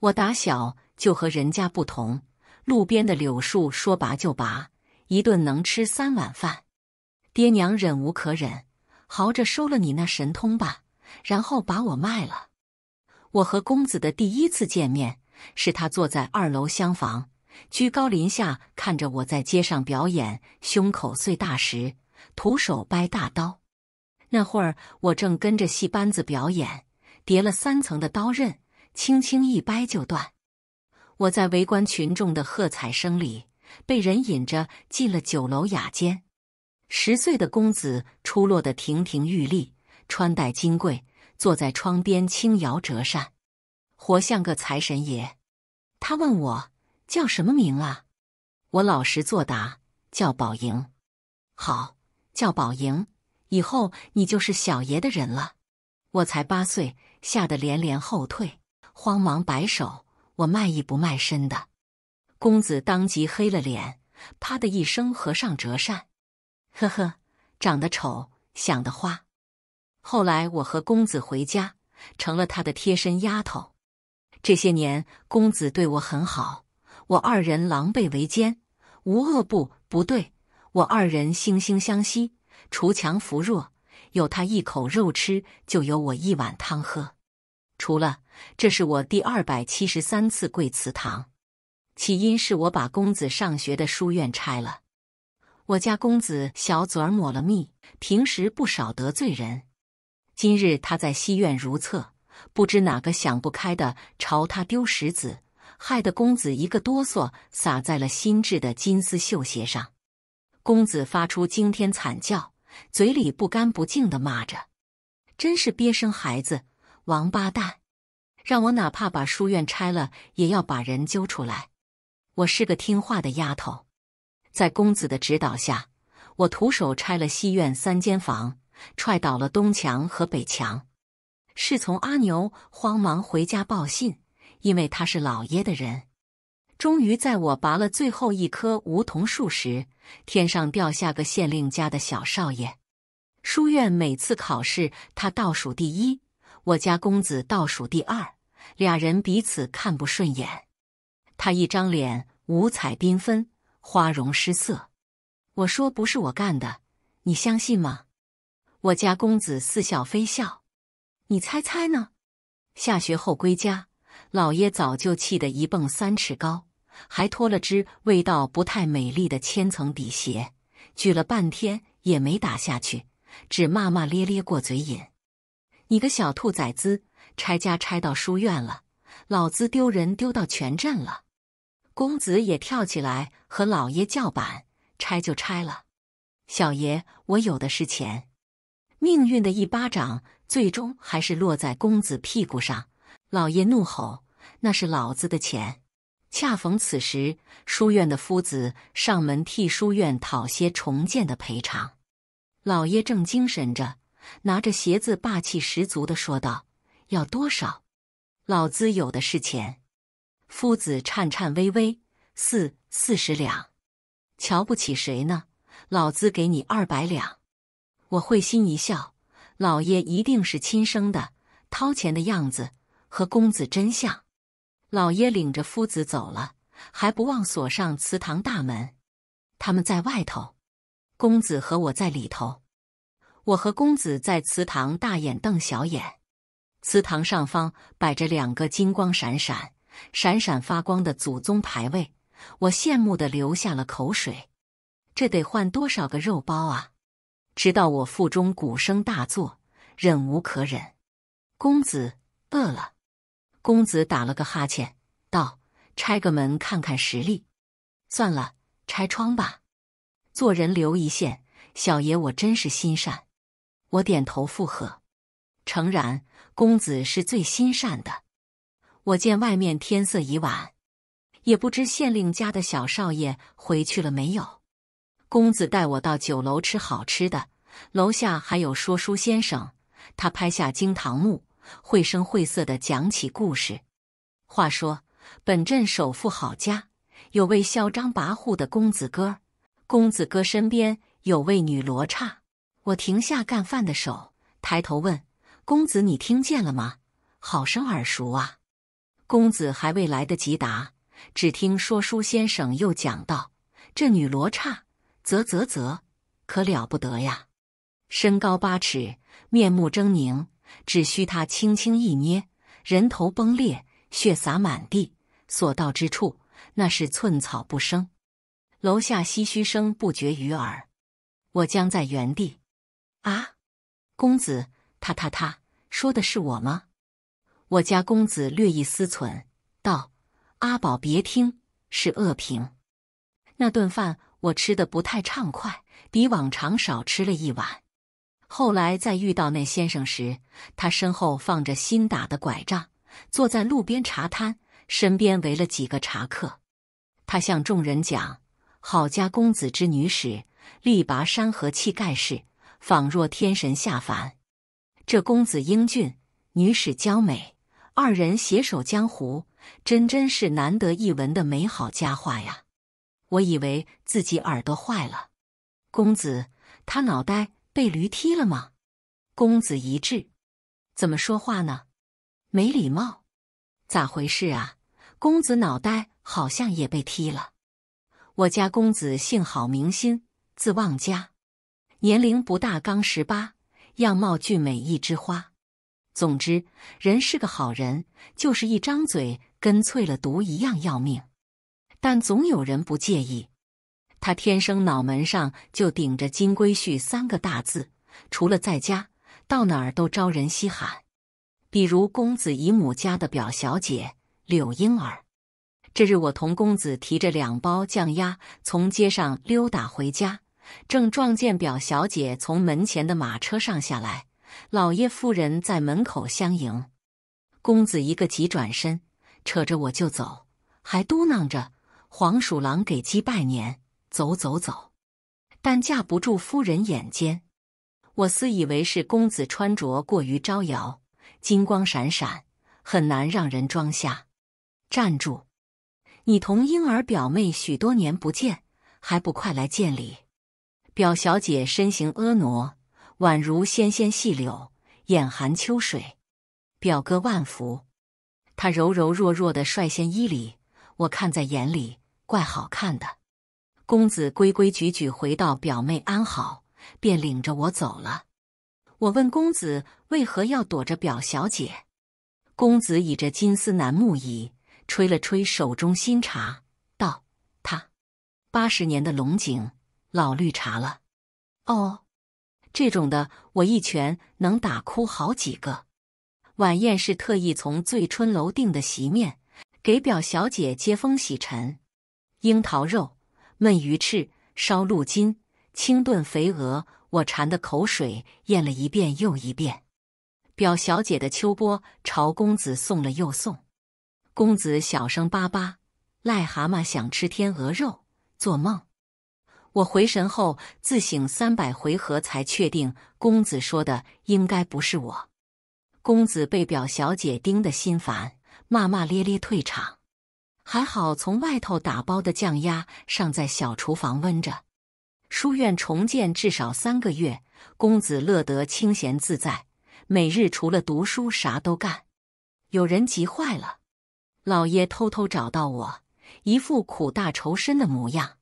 我打小就和人家不同，路边的柳树说拔就拔，一顿能吃三碗饭。爹娘忍无可忍，豪着收了你那神通吧，然后把我卖了。我和公子的第一次见面，是他坐在二楼厢房，居高临下看着我在街上表演，胸口碎大石，徒手掰大刀。那会儿我正跟着戏班子表演，叠了三层的刀刃，轻轻一掰就断。我在围观群众的喝彩声里，被人引着进了酒楼雅间。十岁的公子出落得亭亭玉立，穿戴金贵。坐在窗边轻摇折扇，活像个财神爷。他问我叫什么名啊？我老实作答，叫宝莹。好，叫宝莹，以后你就是小爷的人了。我才八岁，吓得连连后退，慌忙摆手：“我卖艺不卖身的。”公子当即黑了脸，啪的一声合上折扇。呵呵，长得丑，想得花。后来我和公子回家，成了他的贴身丫头。这些年，公子对我很好，我二人狼狈为奸，无恶不不对。我二人惺惺相惜，锄强扶弱，有他一口肉吃，就有我一碗汤喝。除了这是我第二百七十三次跪祠堂，起因是我把公子上学的书院拆了。我家公子小嘴儿抹了蜜，平时不少得罪人。今日他在西院如厕，不知哪个想不开的朝他丢石子，害得公子一个哆嗦，洒在了新制的金丝绣鞋上。公子发出惊天惨叫，嘴里不干不净的骂着：“真是憋生孩子，王八蛋！让我哪怕把书院拆了，也要把人揪出来。”我是个听话的丫头，在公子的指导下，我徒手拆了西院三间房。踹倒了东墙和北墙，侍从阿牛慌忙回家报信，因为他是老爷的人。终于在我拔了最后一棵梧桐树时，天上掉下个县令家的小少爷。书院每次考试，他倒数第一，我家公子倒数第二，俩人彼此看不顺眼。他一张脸五彩缤纷，花容失色。我说不是我干的，你相信吗？我家公子似笑非笑，你猜猜呢？下学后归家，老爷早就气得一蹦三尺高，还脱了只味道不太美丽的千层底鞋，举了半天也没打下去，只骂骂咧咧过嘴瘾。你个小兔崽子，拆家拆到书院了，老子丢人丢到全镇了。公子也跳起来和老爷叫板，拆就拆了，小爷我有的是钱。命运的一巴掌，最终还是落在公子屁股上。老爷怒吼：“那是老子的钱！”恰逢此时，书院的夫子上门替书院讨些重建的赔偿。老爷正精神着，拿着鞋子，霸气十足的说道：“要多少？老子有的是钱。”夫子颤颤巍巍：“四四十两。瞧不起谁呢？老子给你二百两。”我会心一笑，老爷一定是亲生的，掏钱的样子和公子真像。老爷领着夫子走了，还不忘锁上祠堂大门。他们在外头，公子和我在里头。我和公子在祠堂大眼瞪小眼。祠堂上方摆着两个金光闪闪、闪闪发光的祖宗牌位，我羡慕的流下了口水。这得换多少个肉包啊！直到我腹中鼓声大作，忍无可忍。公子饿了。公子打了个哈欠，道：“拆个门看看实力。算了，拆窗吧。做人留一线。小爷我真是心善。”我点头附和。诚然，公子是最心善的。我见外面天色已晚，也不知县令家的小少爷回去了没有。公子带我到酒楼吃好吃的，楼下还有说书先生。他拍下惊堂木，绘声绘色的讲起故事。话说，本镇首富郝家有位嚣张跋扈的公子哥，公子哥身边有位女罗刹。我停下干饭的手，抬头问公子：“你听见了吗？好生耳熟啊！”公子还未来得及答，只听说书先生又讲道：“这女罗刹，啧啧啧，可了不得呀！身高八尺，面目狰狞，只需他轻轻一捏，人头崩裂，血洒满地，所到之处，那是寸草不生。楼下唏嘘声不绝于耳。我将在原地。啊，公子，他他他，说的是我吗？”我家公子略一思忖，道：“阿宝，别听，是恶评。那顿饭我吃的不太畅快，比往常少吃了一碗。后来再遇到那先生时，他身后放着新打的拐杖，坐在路边茶摊，身边围了几个茶客。他向众人讲：‘好家公子之女史，力拔山河气盖世，仿若天神下凡。这公子英俊，女使娇美。’”二人携手江湖，真真是难得一闻的美好佳话呀！我以为自己耳朵坏了。公子，他脑袋被驴踢了吗？公子一滞，怎么说话呢？没礼貌，咋回事啊？公子脑袋好像也被踢了。我家公子姓郝名心，字望家，年龄不大，刚十八，样貌俊美一枝花。总之，人是个好人，就是一张嘴跟淬了毒一样要命。但总有人不介意。他天生脑门上就顶着“金龟婿”三个大字，除了在家，到哪儿都招人稀罕。比如公子姨母家的表小姐柳莺儿。这日，我同公子提着两包酱鸭从街上溜达回家，正撞见表小姐从门前的马车上下来。老爷夫人在门口相迎，公子一个急转身，扯着我就走，还嘟囔着：“黄鼠狼给鸡拜年，走走走。”但架不住夫人眼尖，我私以为是公子穿着过于招摇，金光闪闪，很难让人装下。站住！你同婴儿表妹许多年不见，还不快来见礼？表小姐身形婀娜。宛如纤纤细柳，眼含秋水。表哥万福，他柔柔弱弱的率先依礼，我看在眼里，怪好看的。公子规规矩矩回到表妹安好，便领着我走了。我问公子为何要躲着表小姐，公子倚着金丝楠木椅，吹了吹手中新茶，道：“他八十年的龙井，老绿茶了。”哦。这种的，我一拳能打哭好几个。晚宴是特意从醉春楼订的席面，给表小姐接风洗尘。樱桃肉、焖鱼翅、烧鹿筋、清炖肥鹅，我馋的口水咽了一遍又一遍。表小姐的秋波朝公子送了又送，公子小声巴巴：“癞蛤蟆想吃天鹅肉，做梦。”我回神后，自省三百回合，才确定公子说的应该不是我。公子被表小姐盯得心烦，骂骂咧咧退场。还好从外头打包的酱鸭尚在小厨房温着。书院重建至少三个月，公子乐得清闲自在，每日除了读书啥都干。有人急坏了，老爷偷偷找到我，一副苦大仇深的模样。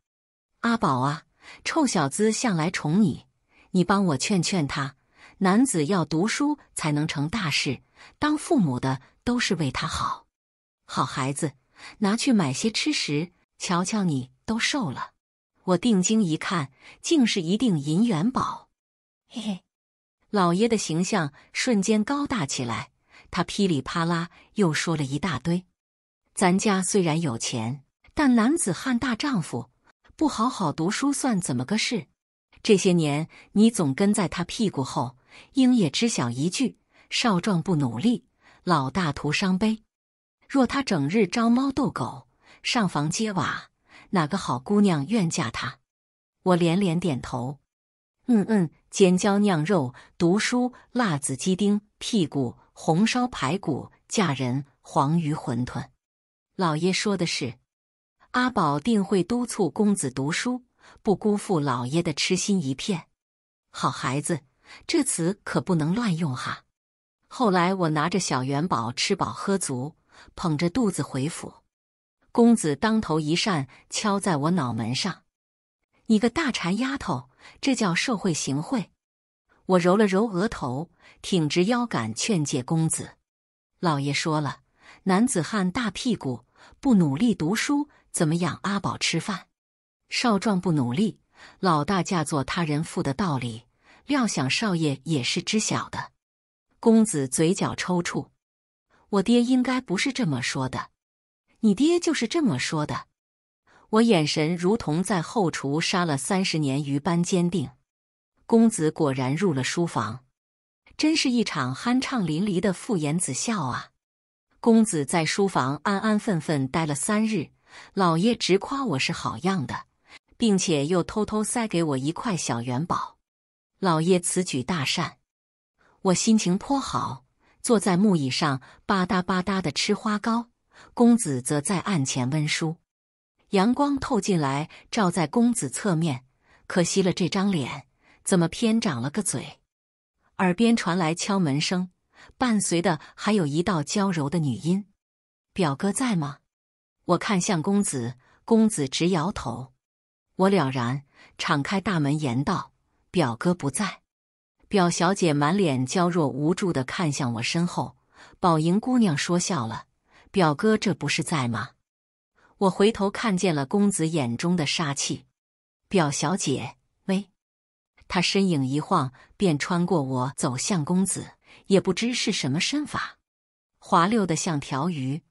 阿宝啊，臭小子向来宠你，你帮我劝劝他。男子要读书才能成大事，当父母的都是为他好。好孩子，拿去买些吃食，瞧瞧你都瘦了。我定睛一看，竟是一锭银元宝。嘿嘿，老爷的形象瞬间高大起来。他噼里啪啦又说了一大堆。咱家虽然有钱，但男子汉大丈夫。不好好读书算怎么个事？这些年你总跟在他屁股后，应也知晓一句：少壮不努力，老大徒伤悲。若他整日招猫逗狗，上房揭瓦，哪个好姑娘愿嫁他？我连连点头。嗯嗯，尖椒酿肉，读书，辣子鸡丁，屁股，红烧排骨，嫁人，黄鱼馄饨。老爷说的是。阿宝定会督促公子读书，不辜负老爷的痴心一片。好孩子，这词可不能乱用哈。后来我拿着小元宝吃饱喝足，捧着肚子回府。公子当头一扇敲在我脑门上：“你个大馋丫头，这叫受贿行贿！”我揉了揉额头，挺直腰杆劝诫公子：“老爷说了，男子汉大屁股，不努力读书，怎么养阿宝吃饭？少壮不努力，老大嫁作他人妇的道理，料想少爷也是知晓的。”公子嘴角抽搐：“我爹应该不是这么说的，你爹就是这么说的。”我眼神如同在后厨杀了三十年鱼般坚定。公子果然入了书房，真是一场酣畅淋漓的父言子笑啊！公子在书房安安分分待了三日，老爷直夸我是好样的，并且又偷偷塞给我一块小元宝。老爷此举大善，我心情颇好，坐在木椅上吧嗒吧嗒的吃花糕。公子则在案前温书，阳光透进来，照在公子侧面，可惜了这张脸。怎么偏长了个嘴？耳边传来敲门声，伴随的还有一道娇柔的女音：“表哥在吗？”我看向公子，公子直摇头。我了然，敞开大门言道：“表哥不在。”表小姐满脸娇弱无助的看向我身后，宝莹姑娘说笑了：“表哥这不是在吗？”我回头看见了公子眼中的杀气。表小姐，喂。他身影一晃，便穿过我，走向公子。也不知是什么身法，滑溜的像条鱼。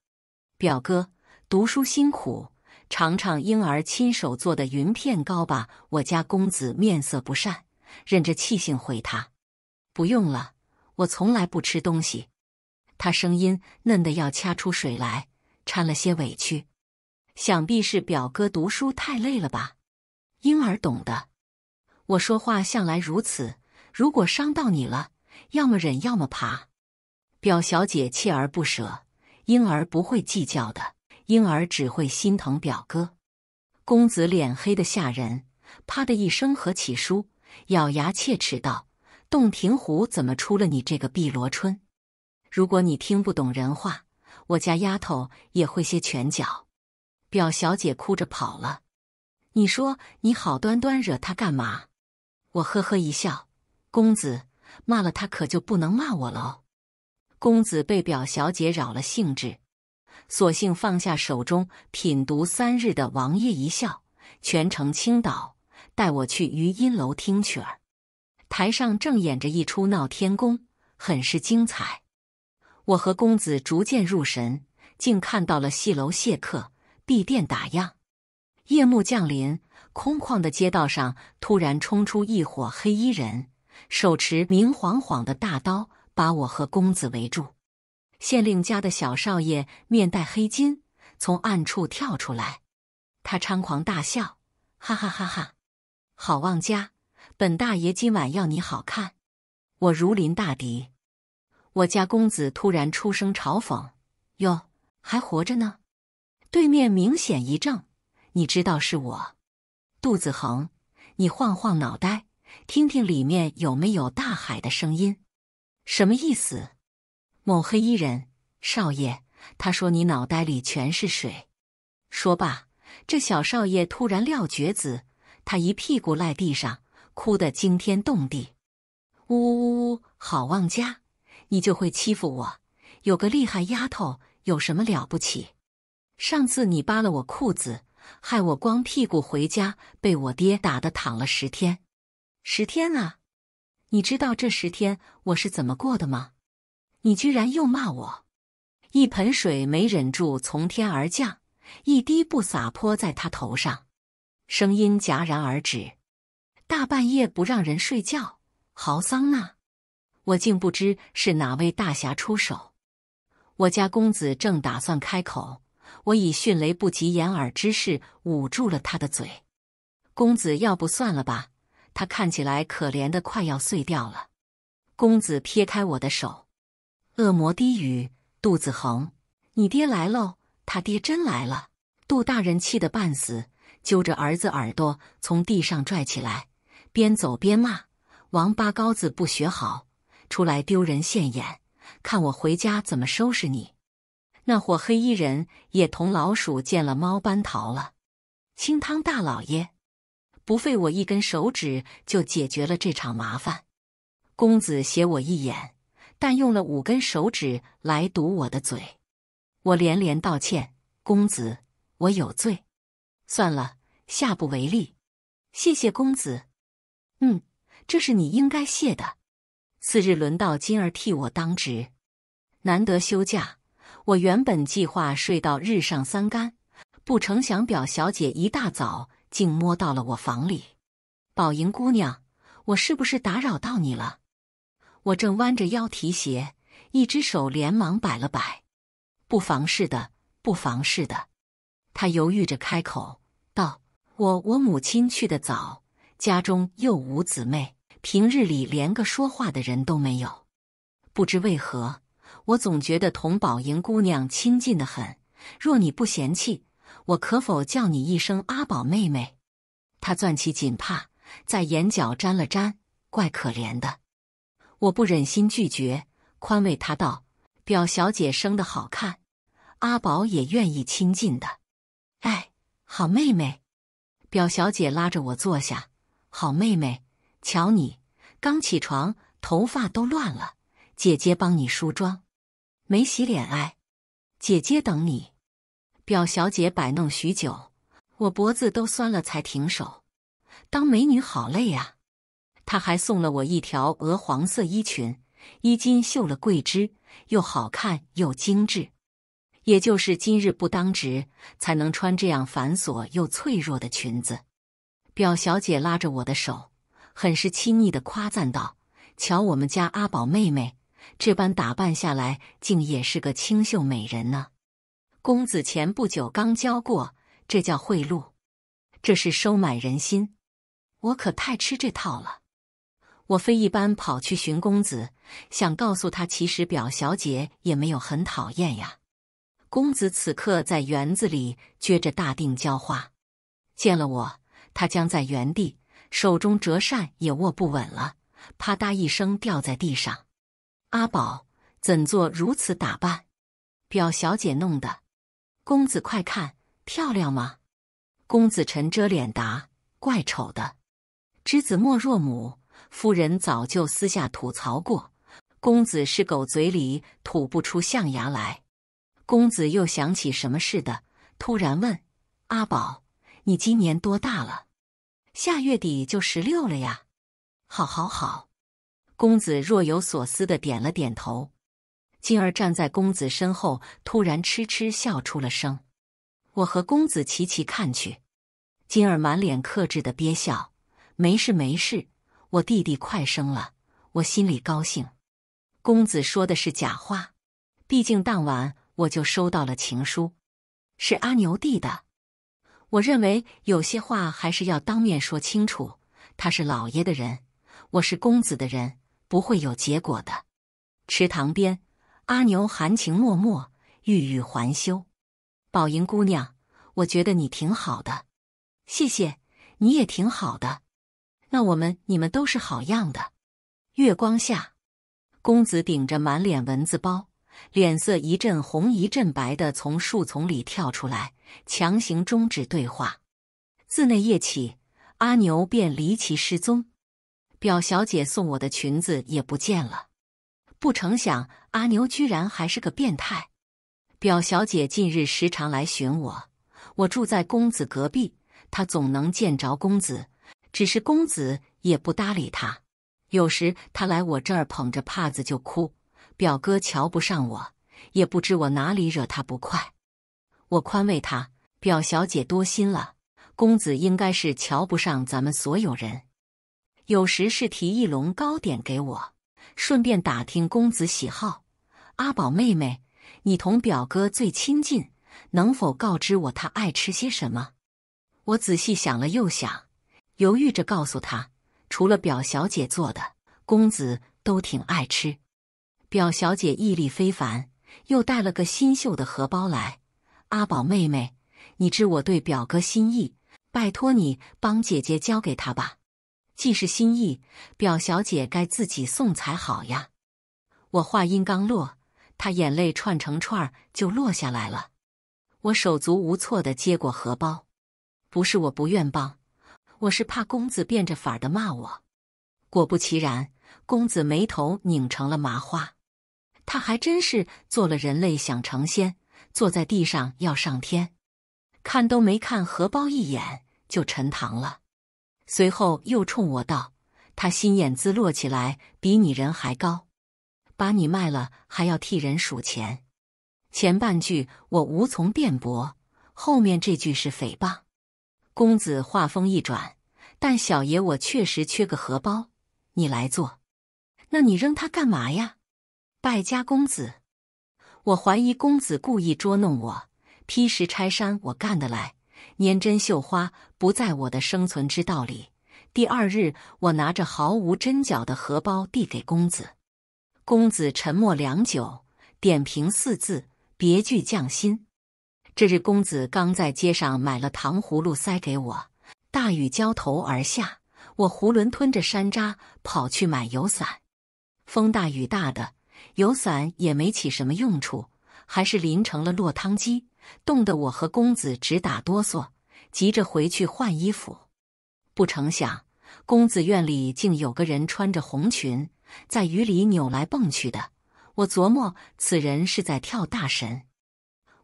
表哥，读书辛苦，尝尝婴儿亲手做的云片糕吧。我家公子面色不善，忍着气性回他：“不用了，我从来不吃东西。”他声音嫩得要掐出水来，掺了些委屈。想必是表哥读书太累了吧？婴儿懂的。我说话向来如此，如果伤到你了，要么忍，要么爬。表小姐锲而不舍，婴儿不会计较的，婴儿只会心疼表哥。公子脸黑的吓人，啪的一声合起书，咬牙切齿道：“洞庭湖怎么出了你这个碧螺春？如果你听不懂人话，我家丫头也会些拳脚。”表小姐哭着跑了。你说你好端端惹她干嘛？我呵呵一笑，公子骂了他，可就不能骂我了。公子被表小姐扰了兴致，索性放下手中品读三日的王爷一笑，全程倾倒，带我去余音楼听曲儿。台上正演着一出闹天宫，很是精彩。我和公子逐渐入神，竟看到了戏楼谢客，闭店打烊。夜幕降临。空旷的街道上，突然冲出一伙黑衣人，手持明晃晃的大刀，把我和公子围住。县令家的小少爷面戴黑巾，从暗处跳出来，他猖狂大笑：“哈哈哈哈！好旺家，本大爷今晚要你好看！”我如临大敌。我家公子突然出声嘲讽：“哟，还活着呢？”对面明显一怔：“你知道是我？”杜子恒，你晃晃脑袋，听听里面有没有大海的声音？什么意思？某黑衣人少爷，他说你脑袋里全是水。说罢，这小少爷突然撂蹶子，他一屁股赖地上，哭得惊天动地。呜呜呜呜！好旺家，你就会欺负我？有个厉害丫头，有什么了不起？上次你扒了我裤子。害我光屁股回家，被我爹打的躺了十天，十天啊！你知道这十天我是怎么过的吗？你居然又骂我！一盆水没忍住从天而降，一滴不洒泼在他头上，声音戛然而止。大半夜不让人睡觉，嚎丧呢！我竟不知是哪位大侠出手。我家公子正打算开口。我以迅雷不及掩耳之势捂住了他的嘴。公子，要不算了吧？他看起来可怜的快要碎掉了。公子撇开我的手。恶魔低语：“杜子恒，你爹来喽！他爹真来了！”杜大人气得半死，揪着儿子耳朵从地上拽起来，边走边骂：“王八羔子不学好，出来丢人现眼！看我回家怎么收拾你！”那伙黑衣人也同老鼠见了猫般逃了。清汤大老爷，不费我一根手指就解决了这场麻烦。公子斜我一眼，但用了五根手指来堵我的嘴。我连连道歉：“公子，我有罪，算了，下不为例。谢谢公子。嗯，这是你应该谢的。次日轮到金儿替我当值，难得休假。”我原本计划睡到日上三竿，不成想表小姐一大早竟摸到了我房里。宝莹姑娘，我是不是打扰到你了？我正弯着腰提鞋，一只手连忙摆了摆，不妨事的，不妨事的。她犹豫着开口道：“我我母亲去的早，家中又无姊妹，平日里连个说话的人都没有，不知为何。”我总觉得同宝莹姑娘亲近的很，若你不嫌弃，我可否叫你一声阿宝妹妹？她攥起锦帕，在眼角沾了沾，怪可怜的。我不忍心拒绝，宽慰她道：“表小姐生得好看，阿宝也愿意亲近的。”哎，好妹妹。表小姐拉着我坐下，好妹妹，瞧你刚起床，头发都乱了，姐姐帮你梳妆。没洗脸哎，姐姐等你。表小姐摆弄许久，我脖子都酸了才停手。当美女好累呀。她还送了我一条鹅黄色衣裙，衣襟绣了桂枝，又好看又精致。也就是今日不当值，才能穿这样繁琐又脆弱的裙子。表小姐拉着我的手，很是亲昵的夸赞道：“瞧我们家阿宝妹妹。”这般打扮下来，竟也是个清秀美人呢。公子前不久刚教过，这叫贿赂，这是收买人心。我可太吃这套了。我非一般跑去寻公子，想告诉他，其实表小姐也没有很讨厌呀。公子此刻在园子里撅着大腚浇花，见了我，他僵在原地，手中折扇也握不稳了，啪嗒一声掉在地上。阿宝怎做如此打扮？表小姐弄的，公子快看，漂亮吗？公子沉着脸答：“怪丑的。”知子莫若母，夫人早就私下吐槽过，公子是狗嘴里吐不出象牙来。公子又想起什么似的，突然问：“阿宝，你今年多大了？下月底就十六了呀。”好，好，好。公子若有所思的点了点头，金儿站在公子身后，突然痴痴笑出了声。我和公子齐齐看去，金儿满脸克制的憋笑：“没事没事，我弟弟快生了，我心里高兴。”公子说的是假话，毕竟当晚我就收到了情书，是阿牛递的。我认为有些话还是要当面说清楚。他是老爷的人，我是公子的人。不会有结果的。池塘边，阿牛含情脉脉，欲语还休。宝莹姑娘，我觉得你挺好的。谢谢，你也挺好的。那我们，你们都是好样的。月光下，公子顶着满脸蚊子包，脸色一阵红一阵白的从树丛里跳出来，强行终止对话。自那夜起，阿牛便离奇失踪。表小姐送我的裙子也不见了，不成想阿牛居然还是个变态。表小姐近日时常来寻我，我住在公子隔壁，她总能见着公子，只是公子也不搭理他。有时他来我这儿捧着帕子就哭，表哥瞧不上我，也不知我哪里惹他不快。我宽慰他，表小姐多心了，公子应该是瞧不上咱们所有人。有时是提一笼糕点给我，顺便打听公子喜好。阿宝妹妹，你同表哥最亲近，能否告知我他爱吃些什么？我仔细想了又想，犹豫着告诉他，除了表小姐做的，公子都挺爱吃。表小姐毅力非凡，又带了个新绣的荷包来。阿宝妹妹，你知我对表哥心意，拜托你帮姐姐交给他吧。既是心意，表小姐该自己送才好呀。我话音刚落，他眼泪串成串儿就落下来了。我手足无措的接过荷包，不是我不愿帮，我是怕公子变着法的骂我。果不其然，公子眉头拧成了麻花，他还真是做了人类想成仙，坐在地上要上天，看都没看荷包一眼就沉塘了。随后又冲我道：“他心眼子落起来比你人还高，把你卖了还要替人数钱。”前半句我无从辩驳，后面这句是诽谤。公子话锋一转，但小爷我确实缺个荷包，你来做，那你扔它干嘛呀？败家公子！我怀疑公子故意捉弄我，劈石拆山我干得来，拈针绣花不在我的生存之道里。第二日，我拿着毫无针脚的荷包递给公子，公子沉默良久，点评四字。别具匠心。这日，公子刚在街上买了糖葫芦塞给我。大雨浇头而下，我囫囵吞着山楂跑去买油伞。风大雨大的，油伞也没起什么用处，还是淋成了落汤鸡，冻得我和公子直打哆嗦，急着回去换衣服。不成想，公子院里竟有个人穿着红裙，在雨里扭来蹦去的。我琢磨，此人是在跳大神。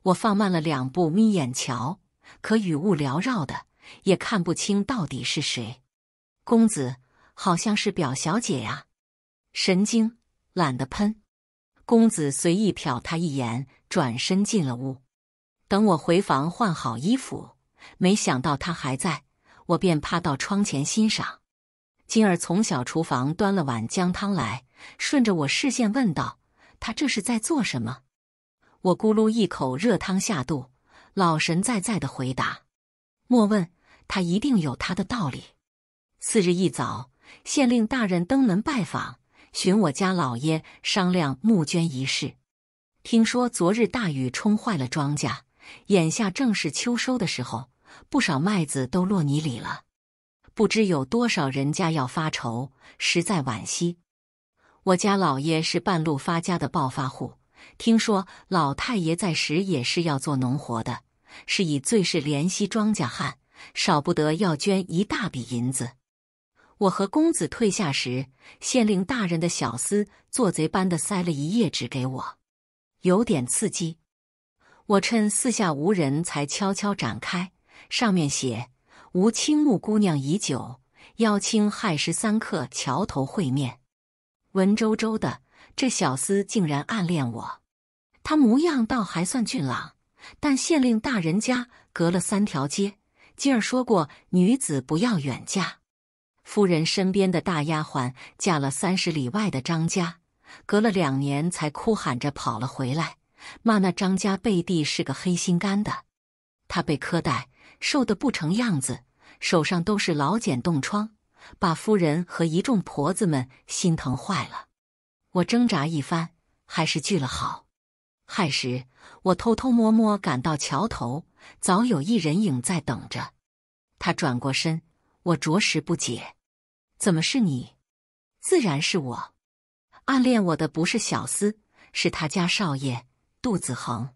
我放慢了两步，眯眼瞧，可雨雾缭绕的，也看不清到底是谁。公子好像是表小姐呀，神经，懒得喷。公子随意瞟他一眼，转身进了屋。等我回房换好衣服，没想到他还在，我便趴到窗前欣赏。金儿从小厨房端了碗姜汤来，顺着我视线问道。他这是在做什么？我咕噜一口热汤下肚，老神在在的回答：“莫问，他一定有他的道理。”次日一早，县令大人登门拜访，寻我家老爷商量募捐一事。听说昨日大雨冲坏了庄稼，眼下正是秋收的时候，不少麦子都落泥里了，不知有多少人家要发愁，实在惋惜。我家老爷是半路发家的暴发户，听说老太爷在时也是要做农活的，是以最是怜惜庄稼汉，少不得要捐一大笔银子。我和公子退下时，县令大人的小厮做贼般的塞了一页纸给我，有点刺激。我趁四下无人，才悄悄展开，上面写：“吾倾慕姑娘已久，邀请亥时三刻桥头会面。”文绉绉的，这小厮竟然暗恋我。他模样倒还算俊朗，但县令大人家隔了三条街。今儿说过，女子不要远嫁。夫人身边的大丫鬟嫁了三十里外的张家，隔了两年才哭喊着跑了回来，骂那张家背地是个黑心肝的。她被苛待，瘦得不成样子，手上都是老茧冻疮。把夫人和一众婆子们心疼坏了。我挣扎一番，还是拒了好。亥时，我偷偷摸摸赶到桥头，早有一人影在等着。他转过身，我着实不解：“怎么是你？”“自然是我。暗恋我的不是小厮，是他家少爷杜子恒。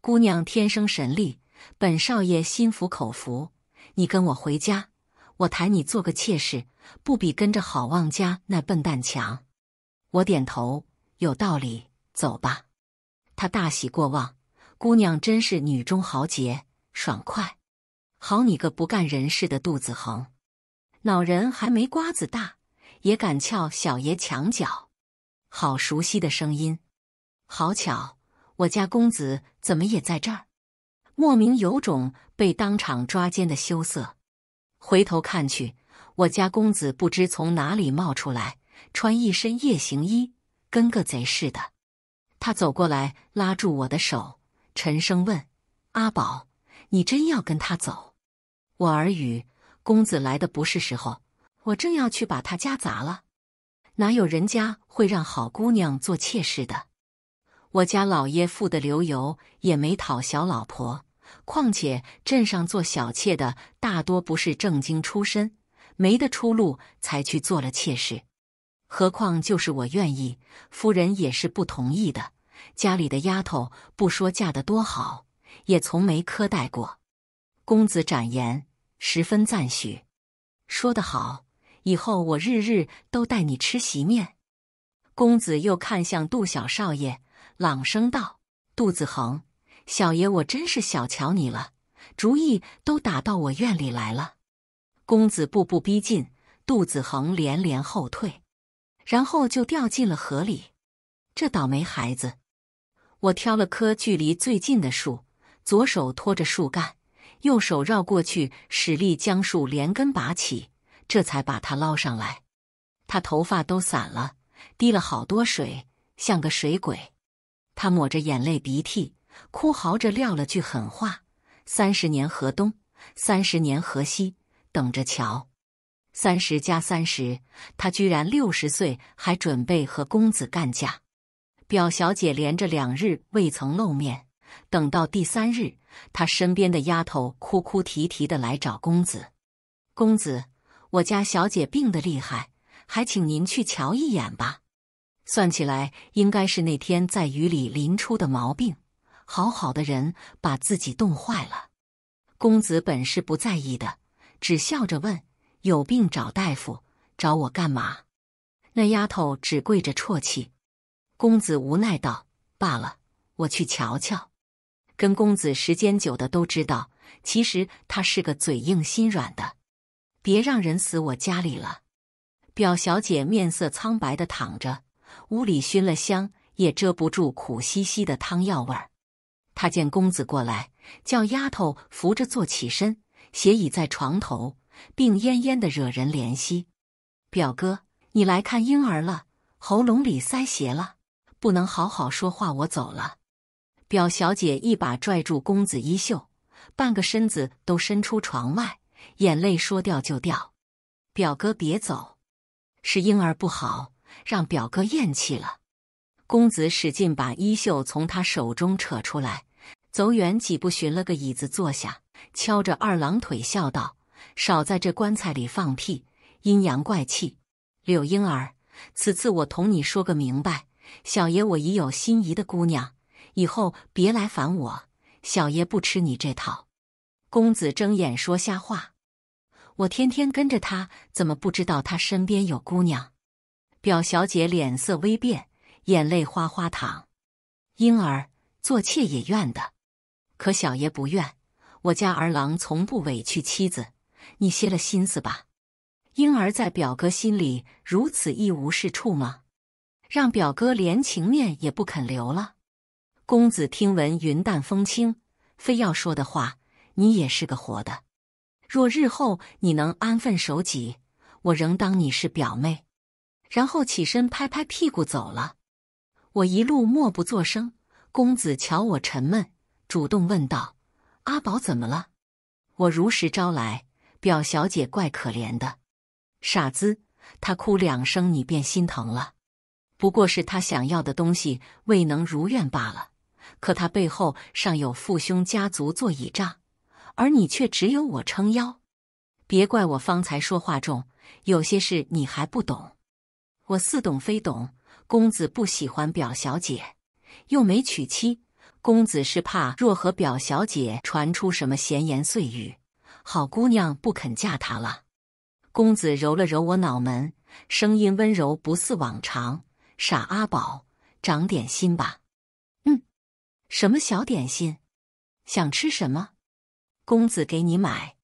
姑娘天生神力，本少爷心服口服。你跟我回家。”我抬你做个妾室，不比跟着郝旺家那笨蛋强。我点头，有道理，走吧。他大喜过望，姑娘真是女中豪杰，爽快。好你个不干人事的杜子恒，脑仁还没瓜子大，也敢撬小爷墙角。好熟悉的声音，好巧，我家公子怎么也在这儿？莫名有种被当场抓奸的羞涩。回头看去，我家公子不知从哪里冒出来，穿一身夜行衣，跟个贼似的。他走过来，拉住我的手，陈生问：“阿宝，你真要跟他走？”我耳语：“公子来的不是时候，我正要去把他家砸了。哪有人家会让好姑娘做妾室的？我家老爷富得流油，也没讨小老婆。”况且镇上做小妾的大多不是正经出身，没得出路才去做了妾室。何况就是我愿意，夫人也是不同意的。家里的丫头不说嫁得多好，也从没苛待过。公子展言，十分赞许，说得好，以后我日日都带你吃席面。公子又看向杜小少爷，朗声道：“杜子恒，小爷我真是小瞧你了，主意都打到我院里来了。”公子步步逼近，杜子恒连连后退，然后就掉进了河里。这倒霉孩子！我挑了棵距离最近的树，左手托着树干，右手绕过去，使力将树连根拔起，这才把他捞上来。他头发都散了。滴了好多水，像个水鬼。他抹着眼泪鼻涕，哭嚎着撂了句狠话：“三十年河东，三十年河西，等着瞧。”三十加三十，他居然六十岁还准备和公子干架。表小姐连着两日未曾露面，等到第三日，她身边的丫头哭哭啼啼的来找公子：“公子，我家小姐病得厉害。”还请您去瞧一眼吧。算起来，应该是那天在雨里淋出的毛病。好好的人，把自己冻坏了。公子本是不在意的，只笑着问：“有病找大夫，找我干嘛？”那丫头只跪着啜泣。公子无奈道：“罢了，我去瞧瞧。”跟公子时间久的都知道，其实他是个嘴硬心软的。别让人死我家里了。表小姐面色苍白的躺着，屋里熏了香，也遮不住苦兮兮的汤药味儿。她见公子过来，叫丫头扶着坐起身，斜倚在床头，病恹恹的惹人怜惜。表哥，你来看婴儿了，喉咙里塞邪了，不能好好说话。我走了。表小姐一把拽住公子衣袖，半个身子都伸出床外，眼泪说掉就掉。表哥别走。是婴儿不好，让表哥咽气了。公子使劲把衣袖从他手中扯出来，走远几步，寻了个椅子坐下，敲着二郎腿，笑道：“少在这棺材里放屁，阴阳怪气。柳婴儿，此次我同你说个明白，小爷我已有心仪的姑娘，以后别来烦我，小爷不吃你这套。”公子睁眼说瞎话。我天天跟着他，怎么不知道他身边有姑娘？表小姐脸色微变，眼泪哗哗淌。婴儿做妾也愿的，可小爷不愿。我家儿郎从不委屈妻子，你歇了心思吧。婴儿在表哥心里如此一无是处吗？让表哥连情面也不肯留了。公子听闻云淡风轻，非要说的话，你也是个活的。若日后你能安分守己，我仍当你是表妹。然后起身拍拍屁股走了。我一路默不作声。公子瞧我沉闷，主动问道：“阿宝怎么了？”我如实招来。表小姐怪可怜的，傻子，他哭两声你便心疼了。不过是他想要的东西未能如愿罢了。可他背后尚有父兄家族做倚仗。而你却只有我撑腰，别怪我方才说话重，有些事你还不懂。我似懂非懂。公子不喜欢表小姐，又没娶妻，公子是怕若和表小姐传出什么闲言碎语，好姑娘不肯嫁他了。公子揉了揉我脑门，声音温柔不似往常：“傻阿宝，长点心吧。”“嗯，什么小点心？想吃什么？”公子给你买。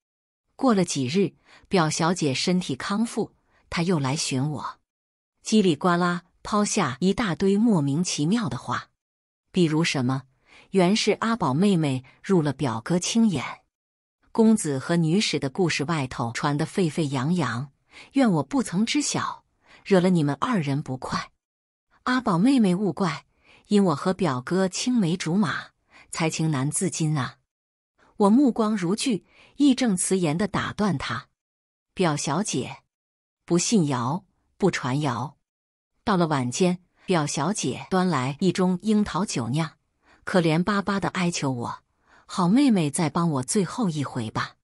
过了几日，表小姐身体康复，她又来寻我，叽里呱啦抛下一大堆莫名其妙的话，比如什么，原是阿宝妹妹入了表哥青眼，公子和女史的故事外头传得沸沸扬扬，怨我不曾知晓，惹了你们二人不快。阿宝妹妹勿怪，因我和表哥青梅竹马，才情难自禁啊。我目光如炬，义正辞严的打断他：“表小姐，不信谣，不传谣。”到了晚间，表小姐端来一盅樱桃酒酿，可怜巴巴的哀求我：“好妹妹，再帮我最后一回吧。”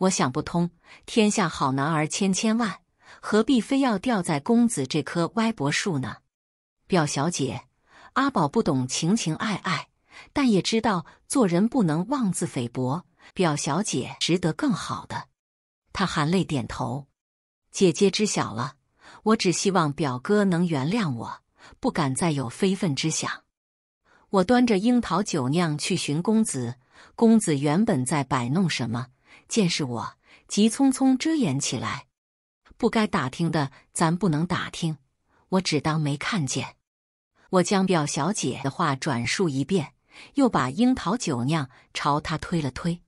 我想不通，天下好男儿千千万，何必非要吊在公子这棵歪脖树呢？表小姐，阿宝不懂情情爱爱，但也知道做人不能妄自菲薄。表小姐值得更好的。他含泪点头。姐姐知晓了，我只希望表哥能原谅我，不敢再有非分之想。我端着樱桃酒酿去寻公子。公子原本在摆弄什么，见是我，急匆匆遮掩起来。不该打听的，咱不能打听，我只当没看见。我将表小姐的话转述一遍，又把樱桃酒酿朝他推了推。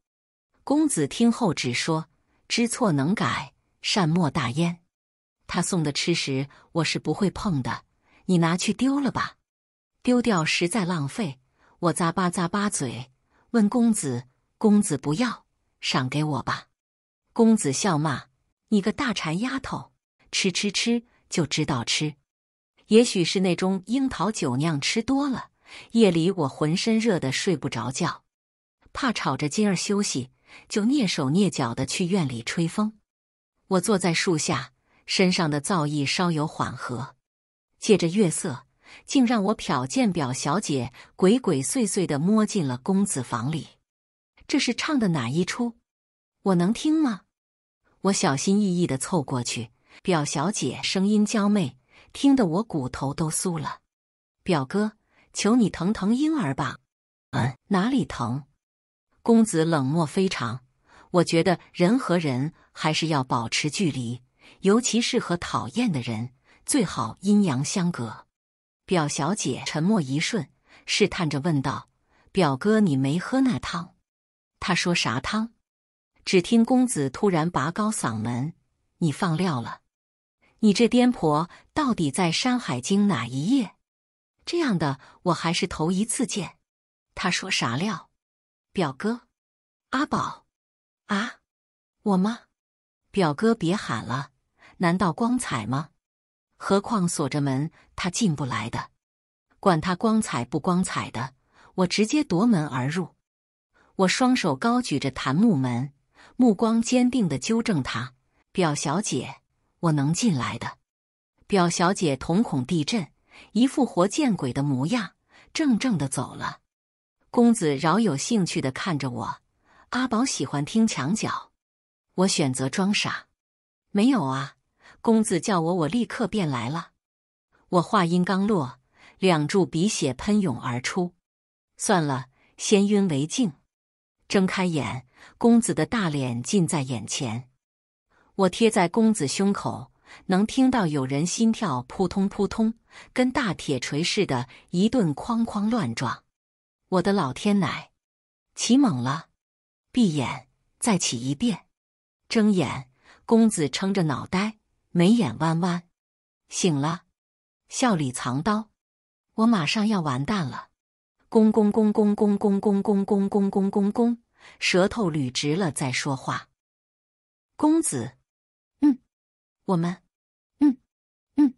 公子听后只说：“知错能改，善莫大焉。”他送的吃食我是不会碰的，你拿去丢了吧，丢掉实在浪费。我咂巴咂巴嘴。问公子，公子不要，赏给我吧。公子笑骂：“你个大馋丫头，吃吃吃就知道吃。”也许是那盅樱桃酒酿吃多了，夜里我浑身热得睡不着觉，怕吵着金儿休息，就蹑手蹑脚的去院里吹风。我坐在树下，身上的燥意稍有缓和，借着月色。竟让我瞟见表小姐鬼鬼祟祟的摸进了公子房里，这是唱的哪一出？我能听吗？我小心翼翼的凑过去，表小姐声音娇媚，听得我骨头都酥了。表哥，求你疼疼婴儿吧。嗯，哪里疼？公子冷漠非常。我觉得人和人还是要保持距离，尤其是和讨厌的人，最好阴阳相隔。表小姐沉默一瞬，试探着问道：“表哥，你没喝那汤？”他说：“啥汤？”只听公子突然拔高嗓门：“你放料了！你这颠婆到底在《山海经》哪一页？这样的我还是头一次见。”他说：“啥料？”表哥，阿宝，啊，我吗？表哥别喊了，难道光彩吗？何况锁着门，他进不来的。管他光彩不光彩的，我直接夺门而入。我双手高举着檀木门，目光坚定的纠正他：“表小姐，我能进来的。”表小姐瞳孔地震，一副活见鬼的模样，怔怔的走了。公子饶有兴趣的看着我：“阿宝喜欢听墙角。”我选择装傻：“没有啊。”公子叫我，我立刻便来了。我话音刚落，两柱鼻血喷涌而出。算了，先晕为敬。睁开眼，公子的大脸近在眼前。我贴在公子胸口，能听到有人心跳扑通扑通，跟大铁锤似的，一顿哐哐乱撞。我的老天奶，起猛了！闭眼，再起一遍。睁眼，公子撑着脑袋。眉眼弯弯，醒了，笑里藏刀。我马上要完蛋了！公公公公公公公公公公公公公，舌头捋直了再说话。公子，我们，嗯嗯，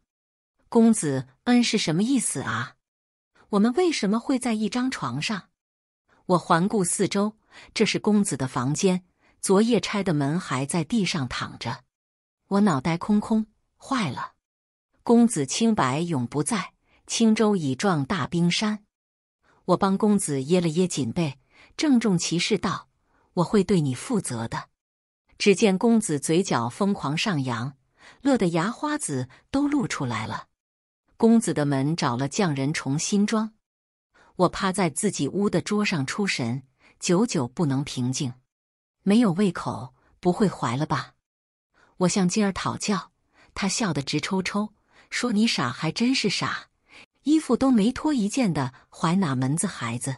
公子，嗯是什么意思啊？我们为什么会在一张床上？我环顾四周，这是公子的房间，昨夜拆的门还在地上躺着。我脑袋空空，坏了！公子清白永不在，轻舟已撞大冰山。我帮公子掖了掖锦被，郑重其事道：“我会对你负责的。”只见公子嘴角疯狂上扬，乐得牙花子都露出来了。公子的门找了匠人重新装。我趴在自己屋的桌上出神，久久不能平静。没有胃口，不会怀了吧？我向金儿讨教，他笑得直抽抽，说：“你傻还真是傻，衣服都没脱一件的，怀哪门子孩子？”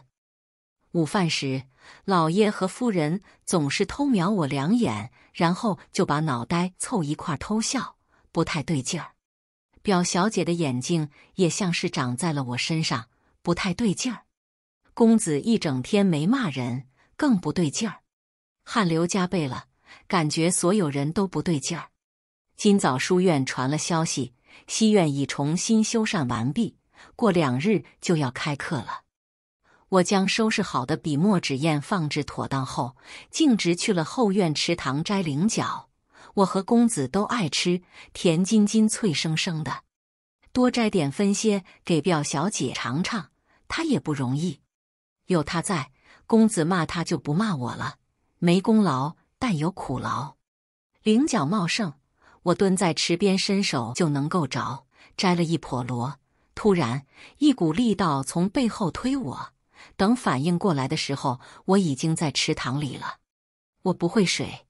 午饭时，老爷和夫人总是偷瞄我两眼，然后就把脑袋凑一块偷笑，不太对劲儿。表小姐的眼睛也像是长在了我身上，不太对劲儿。公子一整天没骂人，更不对劲儿，汗流浃背了。感觉所有人都不对劲儿。今早书院传了消息，西院已重新修缮完毕，过两日就要开课了。我将收拾好的笔墨纸砚放置妥当后，径直去了后院池塘摘菱角。我和公子都爱吃，甜津津、脆生生的。多摘点分些给表小姐尝尝，她也不容易。有她在，公子骂她就不骂我了。没功劳，但有苦劳。菱角茂盛，我蹲在池边，伸手就能够着，摘了一笸箩。突然，一股力道从背后推我。等反应过来的时候，我已经在池塘里了。我不会水，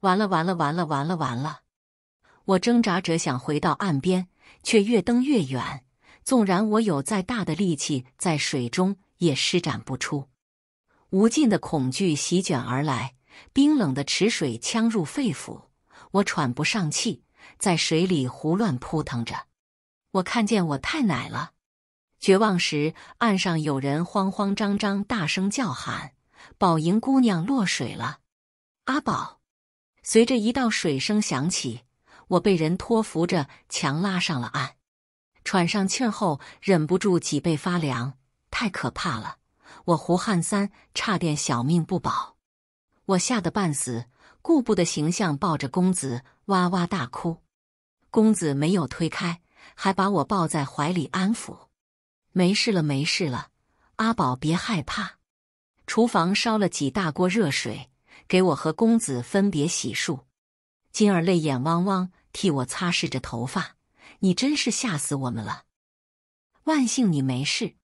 完了完了完了完了完了！我挣扎着想回到岸边，却越蹬越远。纵然我有再大的力气，在水中也施展不出。无尽的恐惧席卷而来，冰冷的池水呛入肺腑，我喘不上气，在水里胡乱扑腾着。我看见我太奶了。绝望时，岸上有人慌慌张张大声叫喊：“宝莹姑娘落水了！”阿宝，随着一道水声响起，我被人托扶着强拉上了岸。喘上气后，忍不住脊背发凉，太可怕了！我胡汉三差点小命不保，我吓得半死，顾不得形象，抱着公子哇哇大哭。公子没有推开，还把我抱在怀里安抚。没事了，没事了，阿宝别害怕。厨房烧了几大锅热水，给我和公子分别洗漱。金儿泪眼汪汪，替我擦拭着头发。你真是吓死我们了！万幸你没事，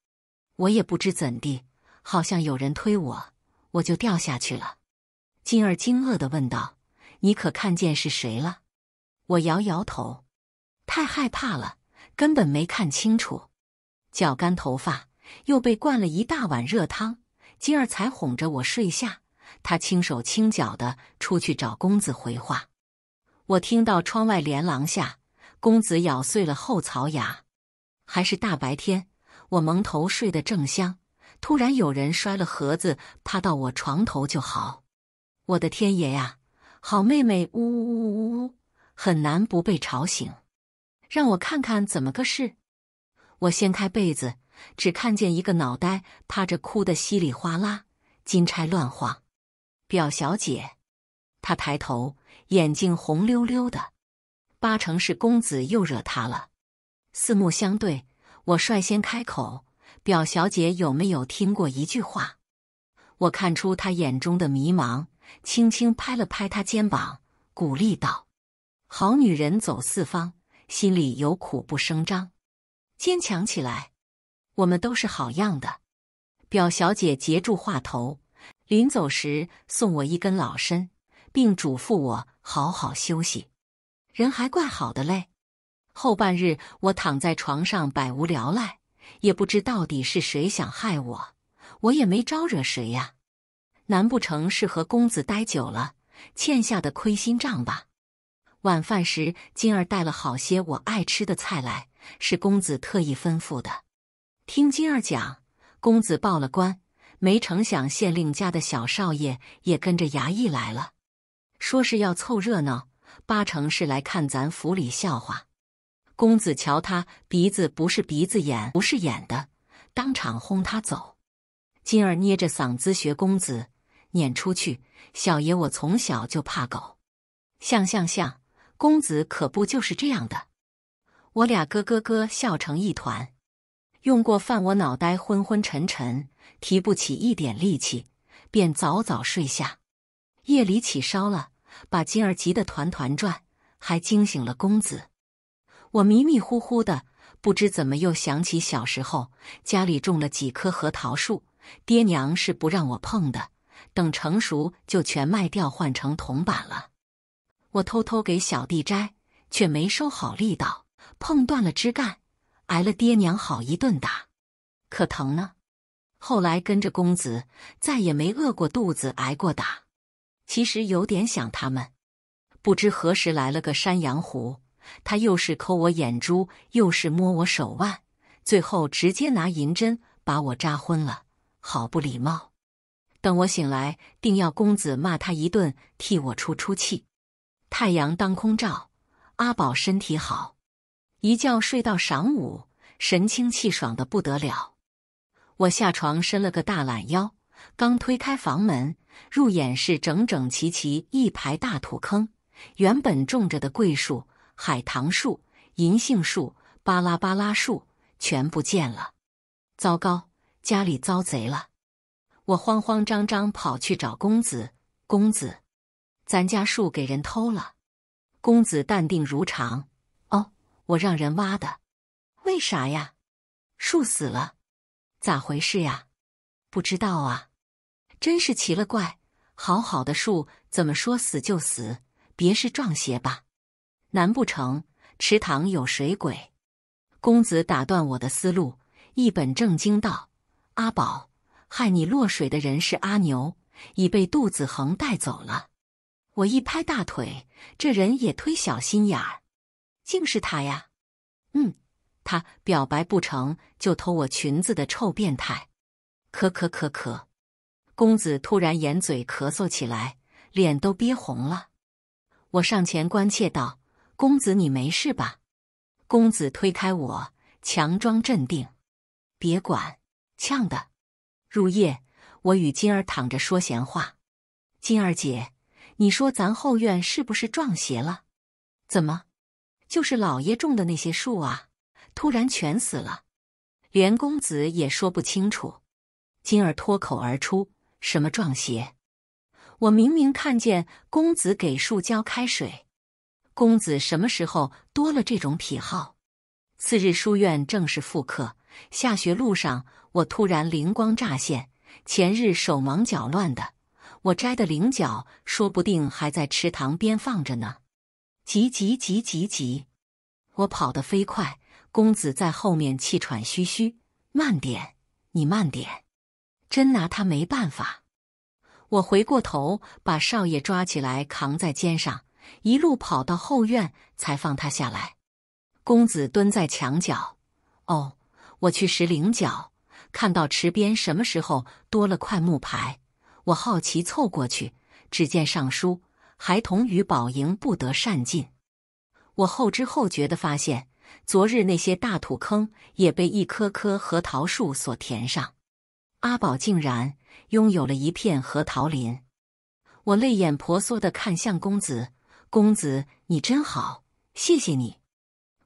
我也不知怎地，好像有人推我，我就掉下去了。金儿惊愕的问道：“你可看见是谁了？”我摇摇头，太害怕了，根本没看清楚。绞干头发，又被灌了一大碗热汤，今儿才哄着我睡下。他轻手轻脚的出去找公子回话。我听到窗外连廊下，公子咬碎了后槽牙。还是大白天，我蒙头睡得正香，突然有人摔了盒子，趴到我床头就嚎。我的天爷呀！好妹妹，呜呜呜呜呜，很难不被吵醒。让我看看怎么个事。我掀开被子，只看见一个脑袋趴着，哭得稀里哗啦，金钗乱晃。表小姐，她抬头，眼睛红溜溜的，八成是公子又惹她了。四目相对，我率先开口：“表小姐有没有听过一句话？”我看出她眼中的迷茫，轻轻拍了拍她肩膀，鼓励道：“好女人走四方，心里有苦不声张。”坚强起来，我们都是好样的。表小姐截住话头，临走时送我一根老参，并嘱咐我好好休息。人还怪好的嘞。后半日我躺在床上百无聊赖，也不知到底是谁想害我，我也没招惹谁呀。难不成是和公子待久了，欠下的亏心账吧？晚饭时，金儿带了好些我爱吃的菜来。是公子特意吩咐的。听金儿讲，公子报了官，没成想县令家的小少爷也跟着衙役来了，说是要凑热闹，八成是来看咱府里笑话。公子瞧他鼻子不是鼻子，眼不是眼的，当场轰他走。金儿捏着嗓子学公子撵出去。小爷我从小就怕狗，像像像，公子可不就是这样的。我俩咯咯咯笑成一团，用过饭，我脑袋昏昏沉沉，提不起一点力气，便早早睡下。夜里起烧了，把金儿急得团团转，还惊醒了公子。我迷迷糊糊的，不知怎么又想起小时候家里种了几棵核桃树，爹娘是不让我碰的，等成熟就全卖掉换成铜板了。我偷偷给小弟摘，却没收好力道。碰断了枝干，挨了爹娘好一顿打，可疼呢。后来跟着公子，再也没饿过肚子，挨过打。其实有点想他们。不知何时来了个山羊胡，他又是抠我眼珠，又是摸我手腕，最后直接拿银针把我扎昏了，好不礼貌。等我醒来，定要公子骂他一顿，替我出出气。太阳当空照，阿宝身体好。一觉睡到晌午，神清气爽的不得了。我下床伸了个大懒腰，刚推开房门，入眼是整整齐齐一排大土坑。原本种着的桂树、海棠树、银杏树、巴拉巴拉树全不见了！糟糕，家里遭贼了！我慌慌张张跑去找公子。公子，咱家树给人偷了。公子淡定如常。我让人挖的。为啥呀？树死了，咋回事呀？不知道啊。真是奇了怪，好好的树怎么说死就死？别是撞邪吧？难不成池塘有水鬼？公子打断我的思路，一本正经道：“阿宝，害你落水的人是阿牛。”已被杜子恒带走了。我一拍大腿，这人也忒小心眼儿，竟是他呀！嗯，他表白不成就偷我裙子的臭变态！咳咳咳咳，公子突然掩嘴咳嗽起来，脸都憋红了。我上前关切道：“公子，你没事吧？”公子推开我，强装镇定：“别管，呛的。”入夜。我与金儿躺着说闲话，金儿姐，你说咱后院是不是撞邪了？怎么，就是老爷种的那些树啊，突然全死了，连公子也说不清楚。金儿脱口而出：“什么撞邪？我明明看见公子给树浇开水，公子什么时候多了这种癖好？”次日书院正式复课，下学路上我突然灵光乍现。前日手忙脚乱的，我摘的菱角说不定还在池塘边放着呢。急急急急急！我跑得飞快，公子在后面气喘吁吁：“慢点，你慢点！”真拿他没办法。我回过头，把少爷抓起来扛在肩上，一路跑到后院，才放他下来。公子蹲在墙角：“哦，我去拾菱角。”看到池边什么时候多了块木牌，我好奇凑过去，只见上书“孩童与宝莹不得善尽”。我后知后觉的发现，昨日那些大土坑也被一棵棵核桃树所填上。阿宝竟然拥有了一片核桃林，我泪眼婆娑的看向公子：“公子，你真好，谢谢你。”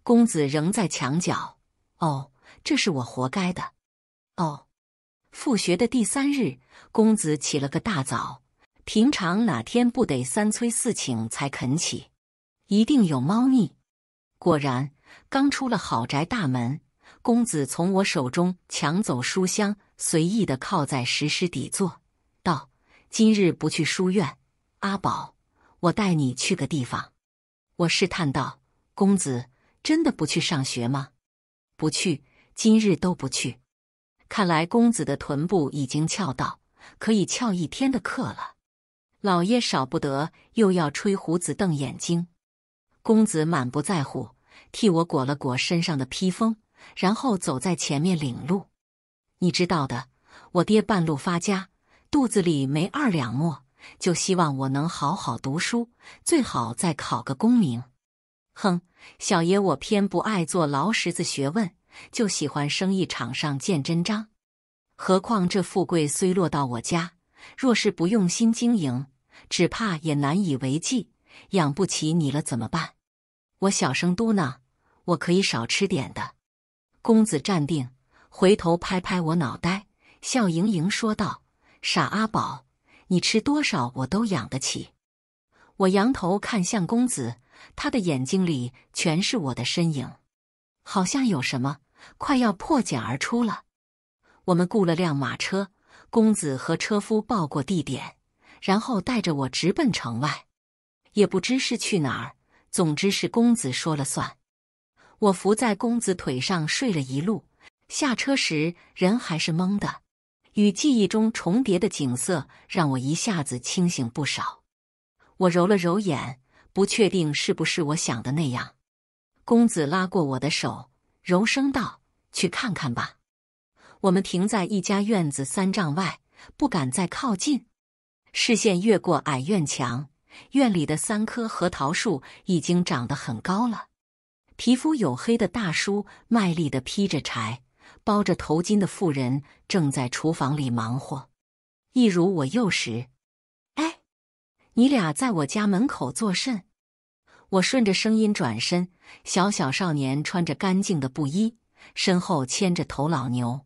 公子仍在墙角。哦，这是我活该的。哦，复学的第三日，公子起了个大早。平常哪天不得三催四请才肯起？一定有猫腻。果然，刚出了豪宅大门，公子从我手中抢走书箱，随意的靠在石狮底座，道：“今日不去书院，阿宝，我带你去个地方。”我试探道：“公子真的不去上学吗？”“不去，今日都不去。”看来公子的臀部已经翘到可以翘一天的课了。老爷少不得又要吹胡子瞪眼睛。公子满不在乎，替我裹了裹身上的披风，然后走在前面领路。你知道的，我爹半路发家，肚子里没二两墨，就希望我能好好读书，最好再考个功名。哼，小爷我偏不爱做劳什子学问。就喜欢生意场上见真章，何况这富贵虽落到我家，若是不用心经营，只怕也难以为继，养不起你了怎么办？我小声嘟囔：“我可以少吃点的。”公子站定，回头拍拍我脑袋，笑盈盈说道：“傻阿宝，你吃多少我都养得起。”我仰头看向公子，他的眼睛里全是我的身影，好像有什么。快要破茧而出了，我们雇了辆马车，公子和车夫报过地点，然后带着我直奔城外，也不知是去哪儿。总之是公子说了算。我伏在公子腿上睡了一路，下车时人还是懵的，与记忆中重叠的景色让我一下子清醒不少。我揉了揉眼，不确定是不是我想的那样。公子拉过我的手。柔声道：“去看看吧。”我们停在一家院子三丈外，不敢再靠近。视线越过矮院墙，院里的三棵核桃树已经长得很高了。皮肤黝黑的大叔卖力的劈着柴，包着头巾的妇人正在厨房里忙活。一如我幼时，哎，你俩在我家门口作甚？我顺着声音转身，小小少年穿着干净的布衣，身后牵着头老牛。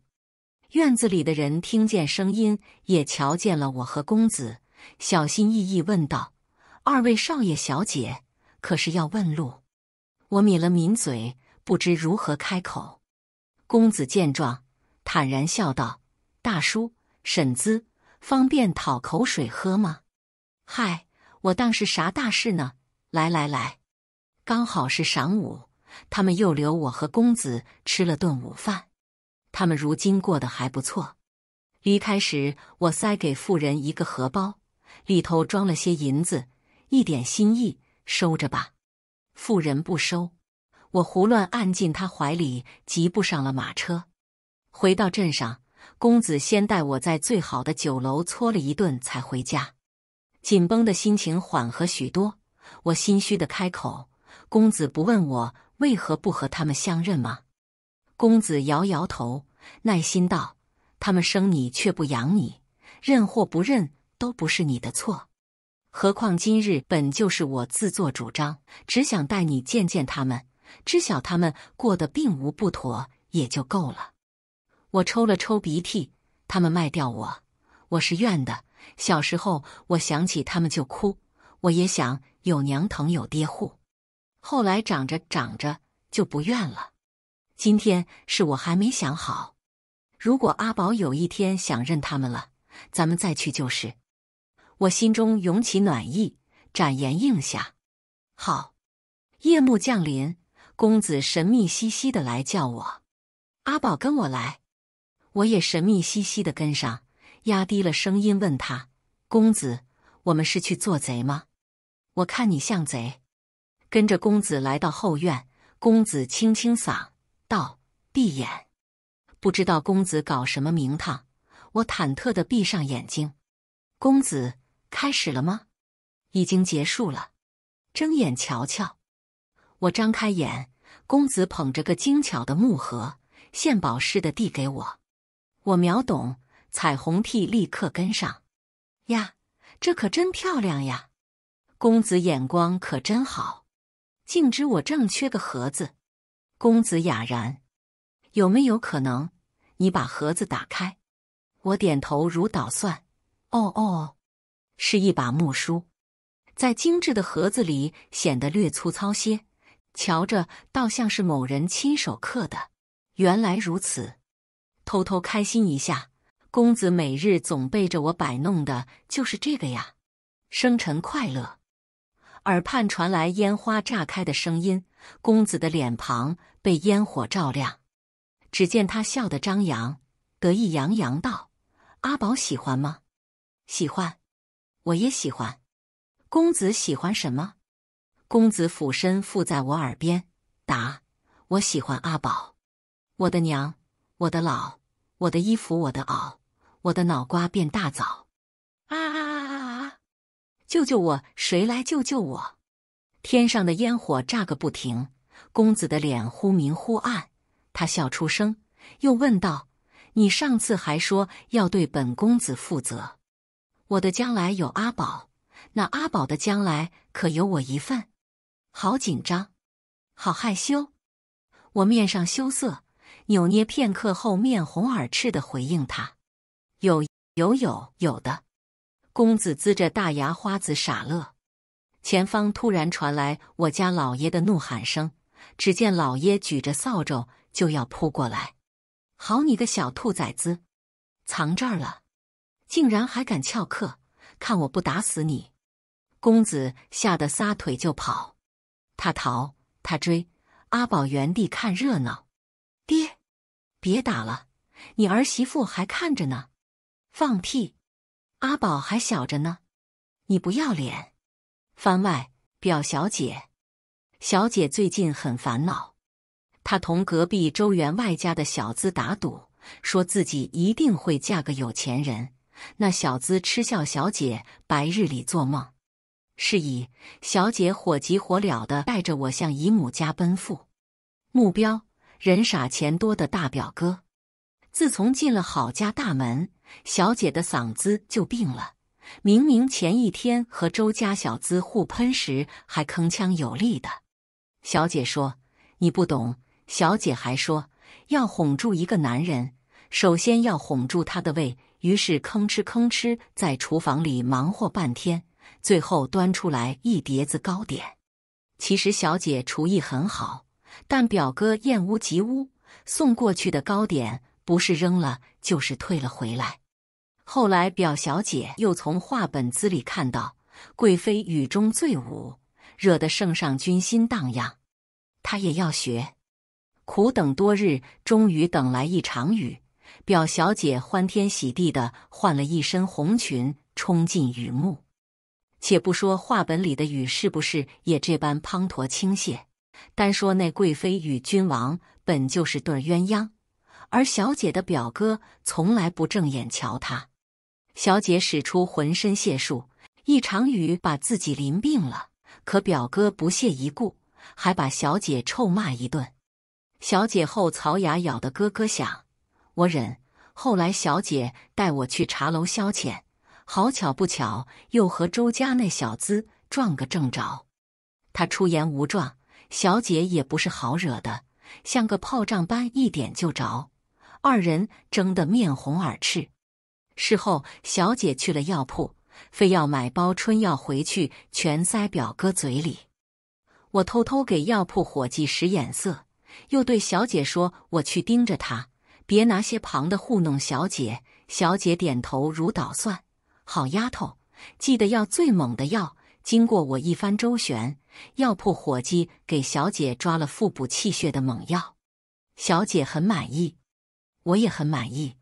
院子里的人听见声音，也瞧见了我和公子，小心翼翼问道：“二位少爷小姐，可是要问路？”我抿了抿嘴，不知如何开口。公子见状，坦然笑道：“大叔、婶子，方便讨口水喝吗？”“嗨，我当是啥大事呢？来来来，刚好是晌午，他们又留我和公子吃了顿午饭。”他们如今过得还不错。离开时，我塞给妇人一个荷包，里头装了些银子，一点心意，收着吧。妇人不收，我胡乱按进她怀里，急步上了马车。回到镇上，公子先带我在最好的酒楼搓了一顿，才回家。紧绷的心情缓和许多，我心虚的开口：“公子不问我为何不和他们相认吗？”公子摇摇头，耐心道：“他们生你却不养你，认或不认都不是你的错。何况今日本就是我自作主张，只想带你见见他们，知晓他们过得并无不妥，也就够了。”我抽了抽鼻涕，他们卖掉我，我是怨的。小时候我想起他们就哭，我也想有娘疼有爹护。后来长着长着就不怨了。今天是我还没想好，如果阿宝有一天想认他们了，咱们再去就是。我心中涌起暖意，展颜应下。好，夜幕降临，公子神秘兮兮的来叫我，阿宝跟我来。我也神秘兮兮的跟上，压低了声音问他：“公子，我们是去做贼吗？我看你像贼。”跟着公子来到后院，公子清清嗓。道：“闭眼，不知道公子搞什么名堂。”我忐忑的闭上眼睛。公子开始了吗？已经结束了。睁眼瞧瞧。我张开眼，公子捧着个精巧的木盒，献宝似的递给我。我秒懂，彩虹屁立刻跟上。呀，这可真漂亮呀！公子眼光可真好，竟知我正缺个盒子。公子哑然，有没有可能？你把盒子打开。我点头如捣蒜。哦哦，是一把木梳，在精致的盒子里显得略粗糙些，瞧着倒像是某人亲手刻的。原来如此，偷偷开心一下。公子每日总背着我摆弄的就是这个呀，生辰快乐。耳畔传来烟花炸开的声音，公子的脸庞被烟火照亮。只见他笑得张扬，得意洋洋道：“阿宝喜欢吗？喜欢，我也喜欢。公子喜欢什么？”公子俯身附在我耳边答：“我喜欢阿宝，我的娘，我的老，我的衣服，我的袄，我的脑瓜变大枣。”救救我！谁来救救我？天上的烟火炸个不停，公子的脸忽明忽暗。他笑出声，又问道：“你上次还说要对本公子负责，我的将来有阿宝，那阿宝的将来可有我一份？好紧张，好害羞。”我面上羞涩，扭捏片刻后，面红耳赤的回应他：“有，有，有，有的。”公子呲着大牙花子傻乐，前方突然传来我家老爷的怒喊声。只见老爷举着扫帚就要扑过来。好你个小兔崽子，藏这儿了，竟然还敢翘课！看我不打死你！公子吓得撒腿就跑，他逃，他追，阿宝原地看热闹。爹，别打了，你儿媳妇还看着呢。放屁！阿宝还小着呢，你不要脸！番外表小姐，小姐最近很烦恼，她同隔壁周员外家的小资打赌，说自己一定会嫁个有钱人。那小资嗤笑小姐白日里做梦。是以，小姐火急火燎的带着我向姨母家奔赴，目标人傻钱多的大表哥。自从进了郝家大门。小姐的嗓子就病了，明明前一天和周家小资互喷时还铿锵有力的。小姐说：“你不懂。”小姐还说：“要哄住一个男人，首先要哄住他的胃。”于是吭哧吭哧在厨房里忙活半天，最后端出来一碟子糕点。其实小姐厨艺很好，但表哥厌恶极污，送过去的糕点不是扔了就是退了回来。后来表小姐又从话本子里看到贵妃雨中醉舞，惹得圣上军心荡漾，她也要学。苦等多日，终于等来一场雨。表小姐欢天喜地的换了一身红裙，冲进雨幕。且不说话本里的雨是不是也这般滂沱倾泻，单说那贵妃与君王本就是对鸳鸯，而小姐的表哥从来不正眼瞧她。小姐使出浑身解数，一场雨把自己淋病了，可表哥不屑一顾，还把小姐臭骂一顿。小姐后槽牙咬得咯咯响。我忍。后来小姐带我去茶楼消遣，好巧不巧又和周家那小子撞个正着。他出言无状，小姐也不是好惹的，像个炮仗般一点就着，二人争得面红耳赤。事后小姐去了药铺，非要买包春药回去，全塞表哥嘴里。我偷偷给药铺伙计使眼色，又对小姐说：“我去盯着他。”别拿些旁的糊弄小姐，小姐点头如捣蒜。好丫头，记得要最猛的药。经过我一番周旋，药铺伙计给小姐抓了腹补气血的猛药，小姐很满意，我也很满意。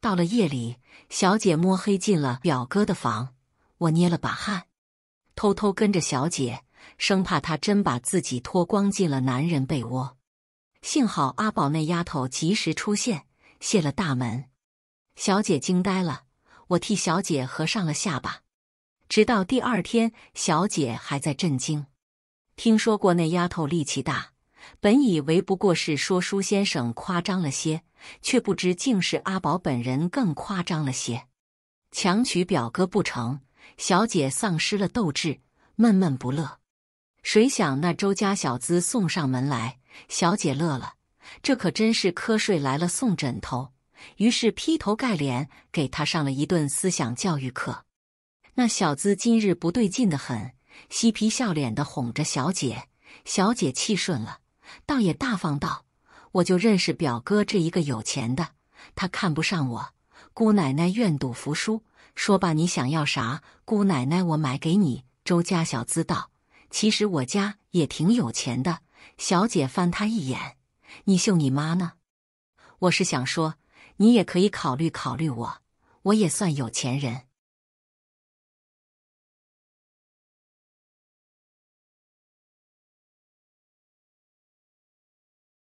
到了夜里，小姐摸黑进了表哥的房，我捏了把汗，偷偷跟着小姐，生怕她真把自己脱光进了男人被窝。幸好阿宝那丫头及时出现，卸了大门。小姐惊呆了，我替小姐合上了下巴。直到第二天，小姐还在震惊。听说过那丫头力气大，本以为不过是说书先生夸张了些，却不知竟是阿宝本人更夸张了些。强娶表哥不成，小姐丧失了斗志，闷闷不乐。谁想那周家小子送上门来。小姐乐了，这可真是瞌睡来了送枕头。于是劈头盖脸给他上了一顿思想教育课。那小子今日不对劲的很，嬉皮笑脸的哄着小姐。小姐气顺了，倒也大方道：“我就认识表哥这一个有钱的，他看不上我。姑奶奶愿赌服输。说吧，你想要啥？姑奶奶我买给你。”周家小子道：“其实我家也挺有钱的。”小姐翻他一眼：“你秀你妈呢？我是想说，你也可以考虑考虑我，我也算有钱人。”